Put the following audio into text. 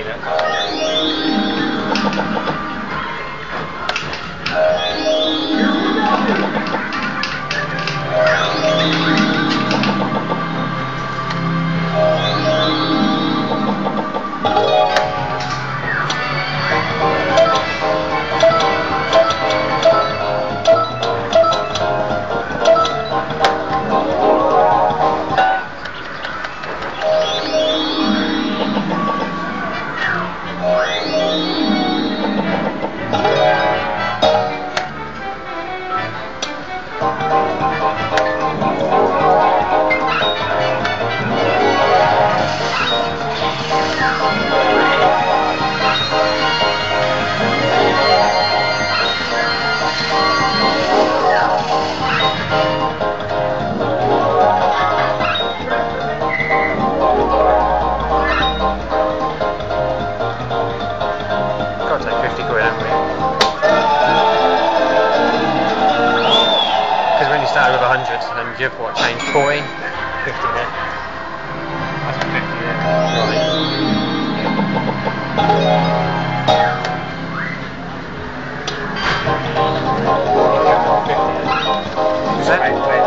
again. 30 quid again. Got You started with 100, and then you've what, changed 40? 50 there. That's 50 there. Right. Is that?